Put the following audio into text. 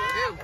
Woo!